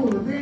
tudo. Né?